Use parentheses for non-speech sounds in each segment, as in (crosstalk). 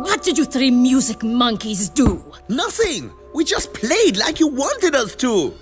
What did you three music monkeys do? Nothing. We just played like you wanted us to.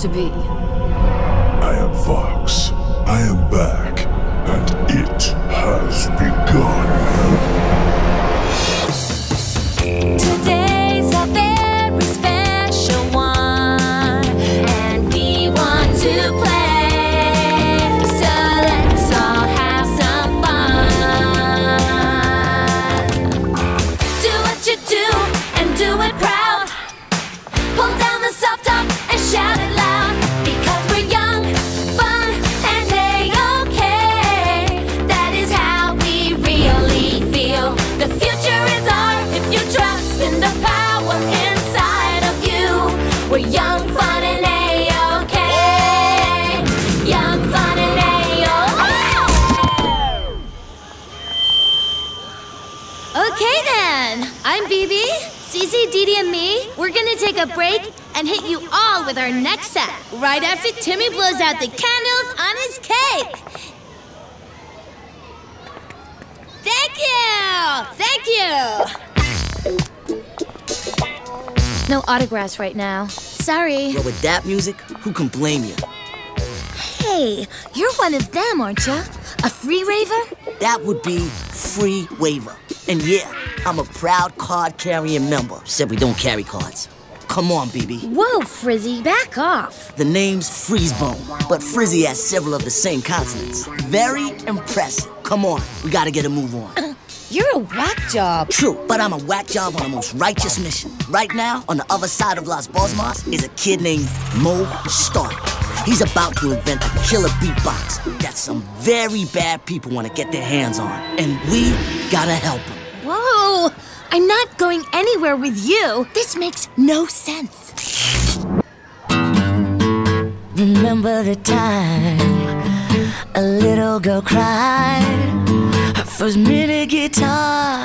To be? And me. We're gonna take a break and hit you all with our next set right after Timmy blows out the candles on his cake. Thank you. Thank you. No autographs right now. Sorry. But with that music, who can blame you? Hey, you're one of them, aren't you? A free raver? That would be free waiver. And yeah, I'm a proud card carrying member. Said we don't carry cards. Come on, BB. Whoa, Frizzy, back off. The name's Freezebone, but Frizzy has several of the same consonants. Very impressive. Come on, we gotta get a move on. (clears throat) You're a whack job. True, but I'm a whack job on the most righteous mission. Right now, on the other side of Los Bosmos, is a kid named Mo Stark. He's about to invent a killer beatbox that some very bad people want to get their hands on. And we gotta help him. Whoa! I'm not going anywhere with you. This makes no sense. Remember the time a little girl cried. Her first mini guitar,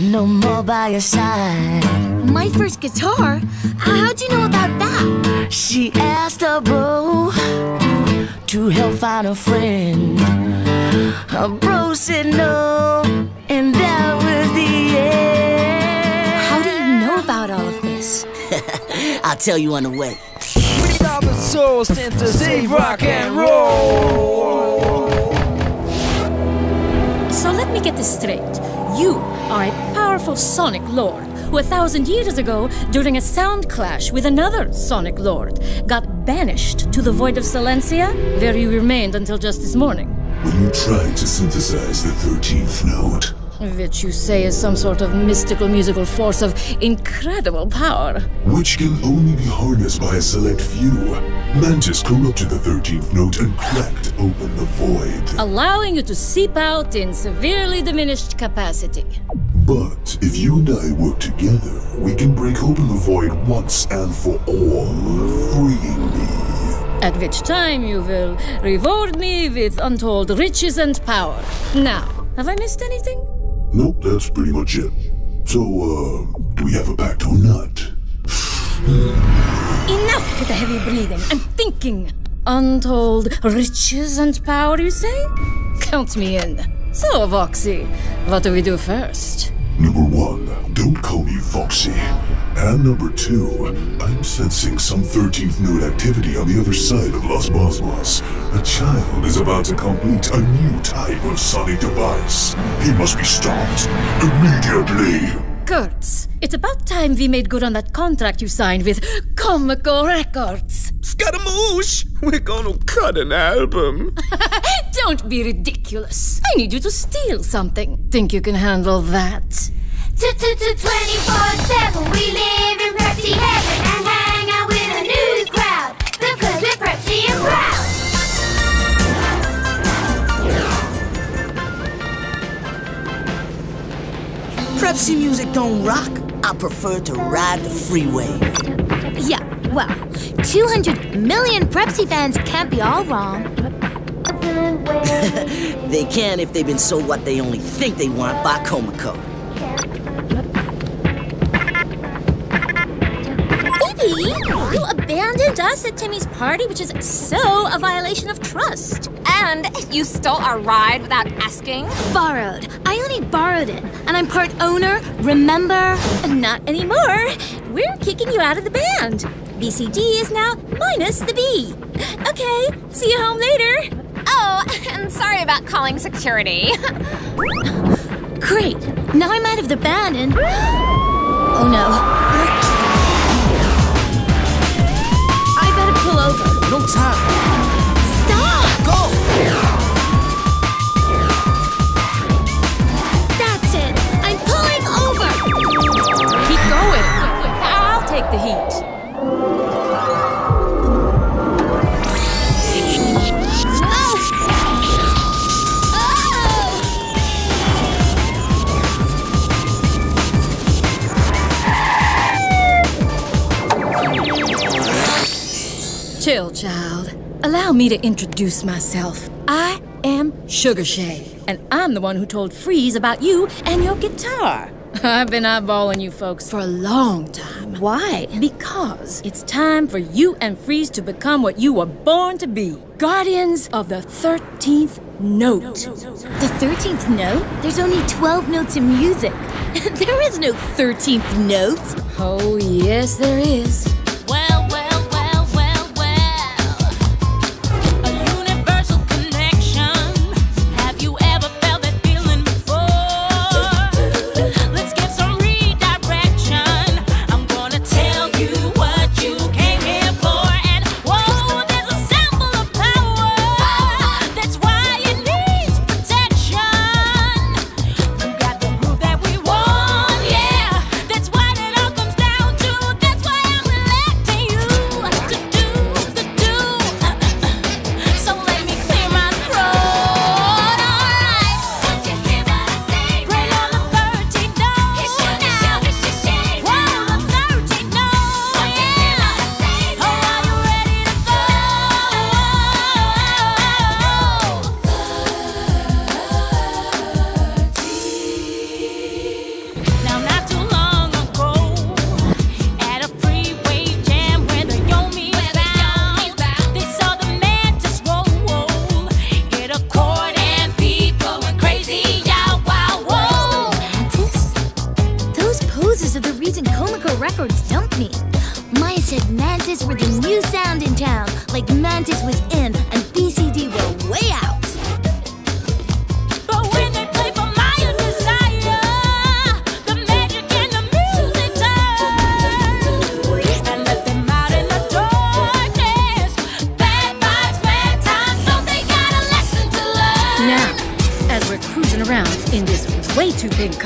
no more by your side. My first guitar? How'd you know about that? She asked her bro to help find a friend. Her bro said no, and the end. How do you know about all of this? (laughs) I'll tell you on the way. We are the souls sent to save rock and roll. So let me get this straight. You are a powerful sonic lord who a thousand years ago, during a sound clash with another sonic lord, got banished to the void of Silencia, where you remained until just this morning. When you tried to synthesize the 13th note, Which you say is some sort of mystical musical force of incredible power. which can only be harnessed by a select few, Mantyz corrupted the 13th note and cracked open the void. allowing you to seep out in severely diminished capacity. But if you and I work together, we can break open the void once and for all, freeing me. At which time you will reward me with untold riches and power. Now, have I missed anything? Nope, that's pretty much it. So, uh, do we have a pact or not? Enough with the heavy breathing. I'm thinking. Untold riches and power, you say? Count me in. So, Voxy, what do we do first? Number one, don't call me Foxy. And number two, I'm sensing some 13th note activity on the other side of Los Bosmos. A child is about to complete a new type of sonic device. He must be stopped immediately. Kurtz, it's about time we made good on that contract you signed with ComaCo Records. Scaramouche! We're gonna cut an album. (laughs) Don't be ridiculous. I need you to steal something. Think you can handle that? 24-7 we live in Prepsy heaven and hang out with a new crowd because we're Prepsy and proud. Prepsy music don't rock. I prefer to ride the freeway. Yeah, well, 200 million Prepsy fans can't be all wrong. (laughs) They can if they've been sold what they only think they want by ComaCo. Baby, you abandoned us at Timmy's party, which is so a violation of trust. And you stole our ride without asking? Borrowed. I only borrowed it, and I'm part owner, remember? Not anymore. We're kicking you out of the band. BCD is now minus the B. Okay, see you home later. Oh, (laughs) and sorry about calling security. (laughs) Great. Now I'm out of the band and. (gasps) Oh no. I better pull over. No time. Stop! Go! That's it. I'm pulling over. Keep going. I'll take the heat. Allow me to introduce myself. I am Sugar Shay, and I'm the one who told Freeze about you and your guitar. (laughs) I've been eyeballing you folks for a long time. Why? Because it's time for you and Freeze to become what you were born to be guardians of the 13th note. The 13th note? There's only 12 notes in music. (laughs) there is no 13th note. Oh, yes, there is.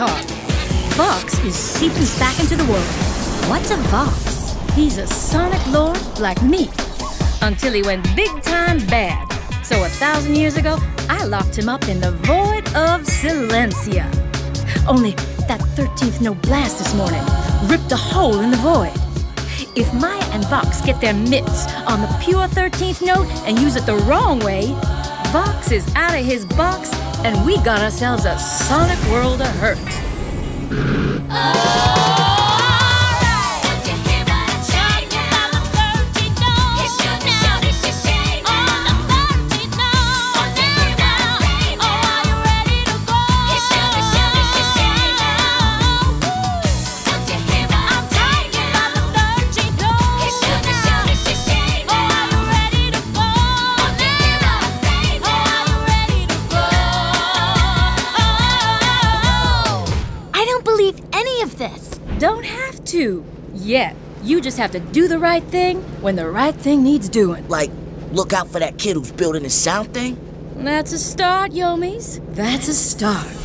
Car, Vox is seeping back into the world. What's a Vox? He's a sonic lord like me. Until he went big time bad. So a thousand years ago, I locked him up in the void of Silencia. Only that 13th no blast this morning ripped a hole in the void. If Mya and Vox get their mitts on the pure 13th note and use it the wrong way, Vox is out of his box and we got ourselves a sonic world of hurt. I have to do the right thing when the right thing needs doing. Like, look out for that kid who's building his sound thing? That's a start, Yomis. That's a start.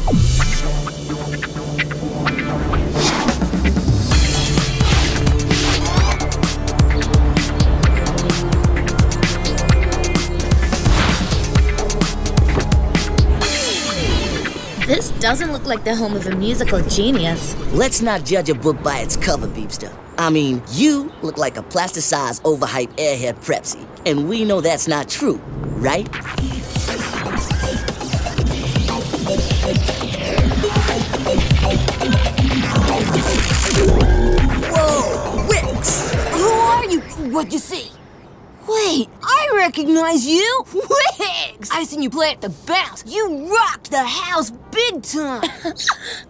Doesn't look like the home of a musical genius. Let's not judge a book by its cover, Beepster. I mean, you look like a plasticized, overhyped airhead Prepsy. And we know that's not true, right? Whoa, Wix! Who are you? What'd you see? Wait, I recognize you! (laughs) Wix! I seen you play at the bounce. You rocked the house big time. (laughs)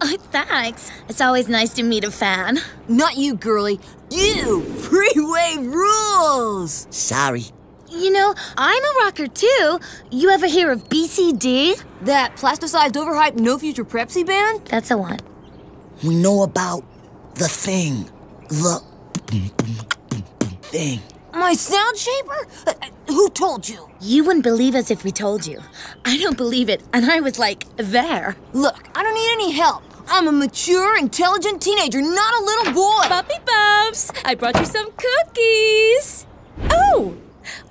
Oh, thanks. It's always nice to meet a fan. Not you, girly. You! Freeway rules! Sorry. You know, I'm a rocker too. You ever hear of BCD? That plasticized, overhyped, no future Prepsy band? That's the one. We know about the thing. The thing. My sound shaper? Uh, uh, who told you? You wouldn't believe us if we told you. I don't believe it, and I was like, there. Look, I don't need any help. I'm a mature, intelligent teenager, not a little boy. Puppy Bumps, I brought you some cookies. Oh,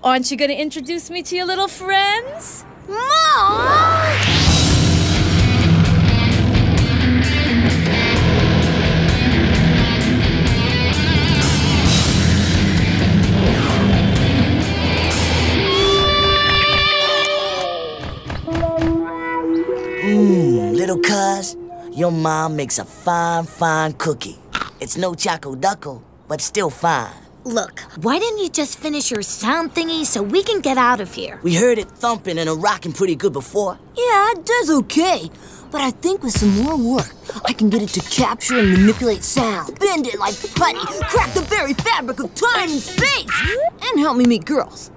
aren't you gonna introduce me to your little friends? Mom! Your mom makes a fine, fine cookie. It's no Choco Duckle, but still fine. Look, why didn't you just finish your sound thingy so we can get out of here? We heard it thumping and a rocking pretty good before. Yeah, it does okay. But I think with some more work, I can get it to capture and manipulate sound, bend it like putty, crack the very fabric of time and space, and help me meet girls.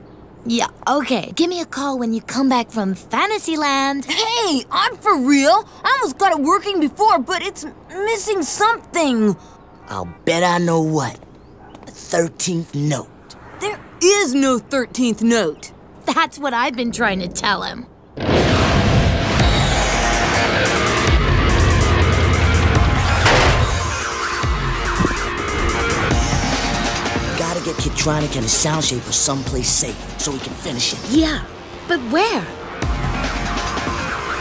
Yeah, okay. Give me a call when you come back from Fantasyland. Hey, I'm for real. I almost got it working before, but it's missing something. I'll bet I know what. The 13th note. There is no 13th note. That's what I've been trying to tell him. Gotta get Kitronic and his sound shaper someplace safe so we can finish it. Yeah, but where?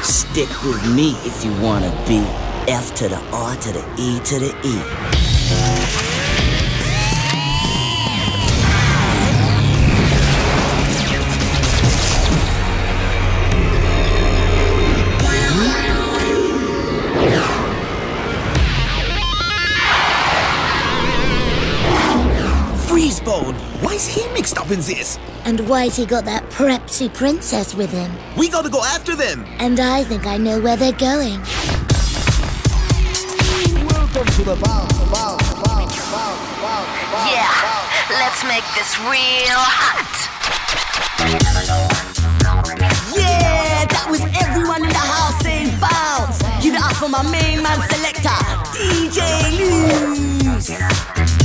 Stick with me if you wanna be F to the R to the E to the E. Freezebone! Why is he mixed up in this? And why's he got that Prepsy princess with him? We gotta go after them! And I think I know where they're going. Welcome to the bounce, bounce, bounce, bounce, bounce, bounce. Yeah, let's make this real hot. Yeah, that was everyone in the house saying bounce. Give it up for my main man selector, DJ Loose.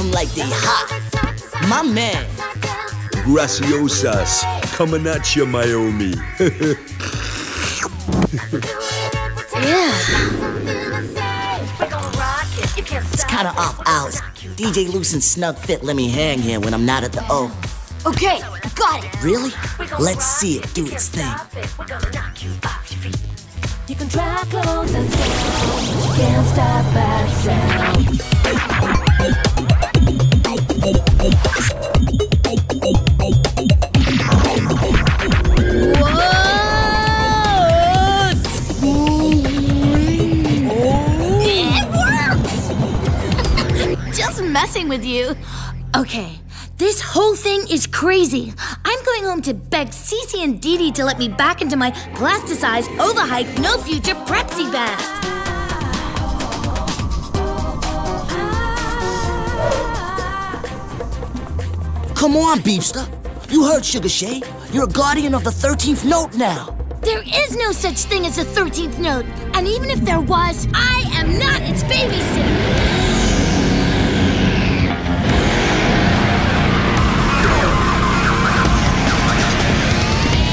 Drop 'em like they hot. My man. Graciosas, coming at you, Miami. (laughs) Yeah. It's kinda off hours. DJ Loose and Snug Fit let me hang here when I'm not at the O. Okay, got it. Really? Let's see it do its thing. You can try close and sound. You can't stop that sound messing with you. Okay, this whole thing is crazy. I'm going home to beg Cece and Dee Dee to let me back into my plasticized, overhyped, no future prepsy bath. Come on, Beepster. You heard Sugar Shay. You're a guardian of the 13th note now. There is no such thing as a 13th note. And even if there was, I am not its babysitter.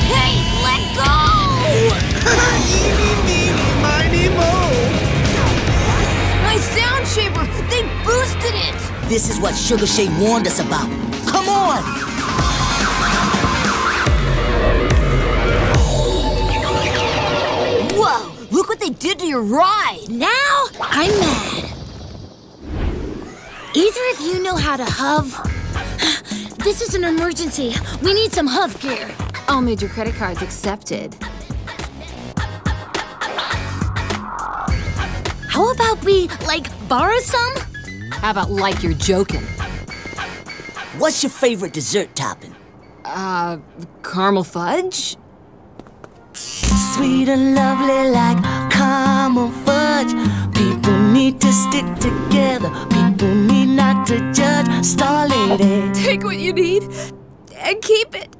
Hey, let go! Eeny, meeny, miny, mo. My sound shaper, they boosted it! This is what Sugar Shay warned us about. Whoa, look what they did to your ride! Now I'm mad. Either of you know how to hove? (gasps) This is an emergency. We need some hove gear. All major credit cards accepted. How about we, like, borrow some? How about like you're joking? What's your favorite dessert topping? Uh, caramel fudge? Sweet and lovely like caramel fudge. People need to stick together. People need not to judge. Star Lady. Take what you need and keep it.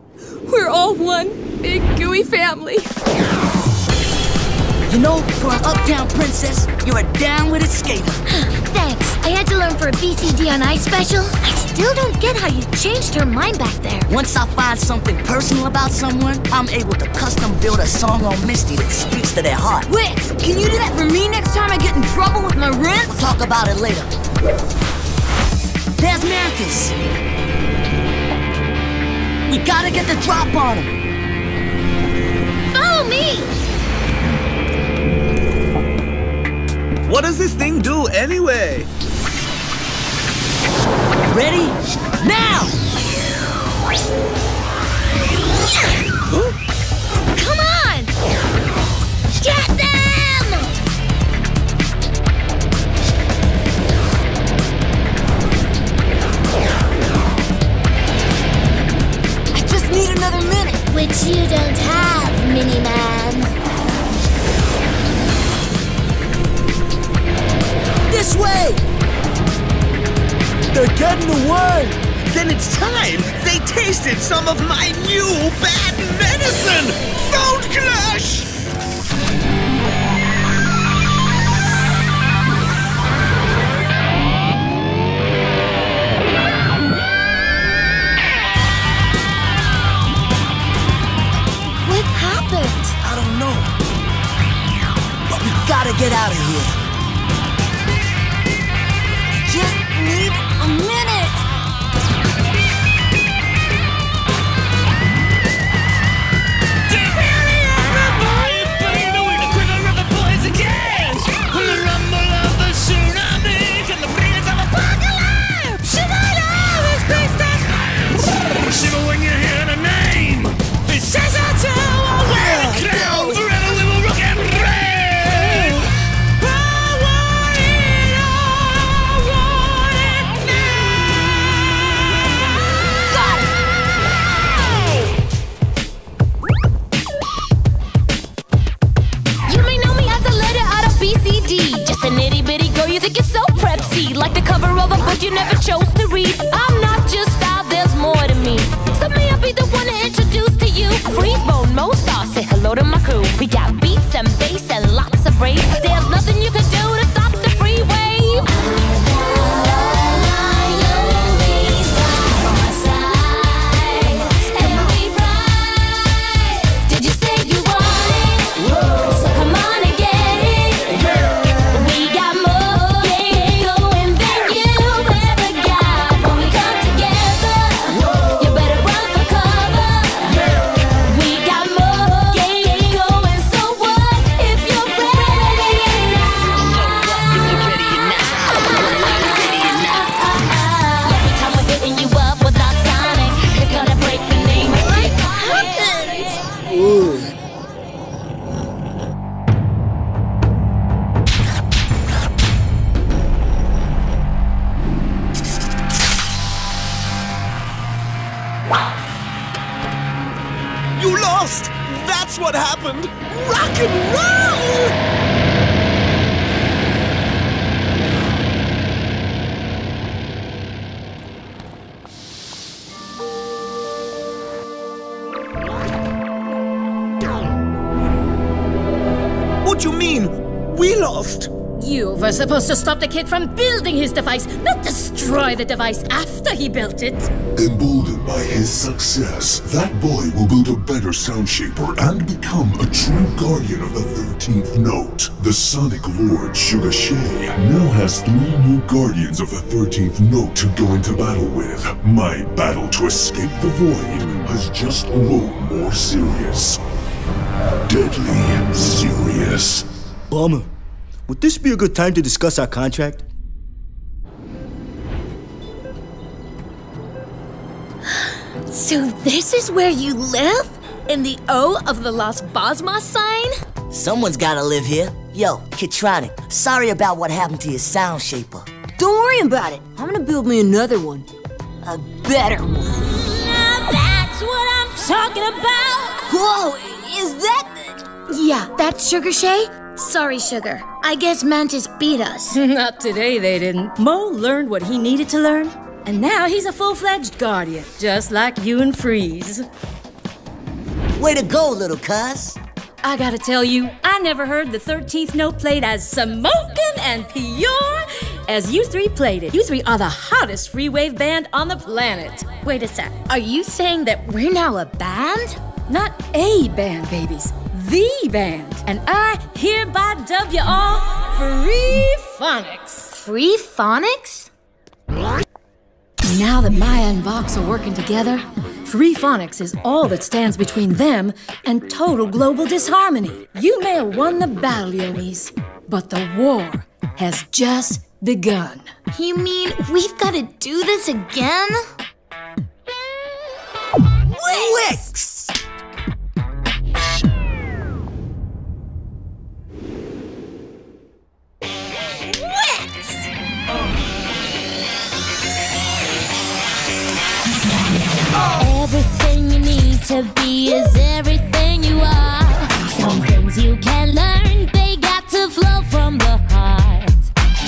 We're all one big gooey family. You know, for an uptown princess, you're a down with it skater. Thanks. I had to learn for a BCD on Ice special. I still don't get how you changed her mind back there. Once I find something personal about someone, I'm able to custom build a song on Misty that speaks to their heart. Wix, can you do that for me next time I get in trouble with my rent? We'll talk about it later. There's Mantyz. We gotta get the drop on him. Follow me! What does this thing do anyway? Ready? Now! Come on! Get them! Tasted some of my new bad medicine! Phone Clash! What happened? I don't know. But we gotta get out of here. Think you're so prepsy. Like the cover of a book you never chose to read. I'm We lost? You were supposed to stop the kid from building his device, not destroy the device after he built it. Emboldened by his success, that boy will build a better sound shaper and become a true guardian of the 13th note. The Sonic Lord Sugar Shay now has three new guardians of the 13th note to go into battle with. My battle to escape the void has just grown more serious. Deadly serious. Bummer. Would this be a good time to discuss our contract? (gasps) So this is where you live? In the O of the Los Bosmos sign? Someone's gotta live here. Yo, Kitronic, sorry about what happened to your sound shaper. Don't worry about it. I'm gonna build me another one. A better one. Now that's what I'm talking about! Whoa, is that. Yeah, that's Sugar Shay? Sorry, Sugar. I guess Mantyz beat us. (laughs) Not today, they didn't. Mo learned what he needed to learn, and now he's a full fledged guardian, just like you and Freeze. Way to go, little cuss. I gotta tell you, I never heard the 13th note played as smoking and pure as you three played it. You three are the hottest free wave band on the planet. Wait a sec. Are you saying that we're now a band? Not a band, babies. The band. And I hereby dub you all Free Phonics. Freefonix? Now that Mya and Vox are working together, Freefonix is all that stands between them and total global disharmony. You may have won the battle, Yonis, but the war has just begun. You mean we've got to do this again? Wix! Wix! To be is everything you are. Some things you can learn, they got to flow from the heart.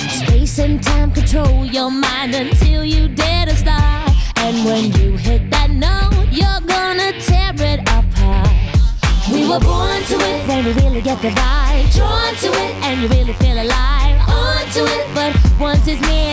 Space and time control your mind until you dare to start. And when you hit that note, you're gonna tear it apart. We were born to it, then we really get the vibe. Drawn to it, and you really feel alive. On to it, but once it's near,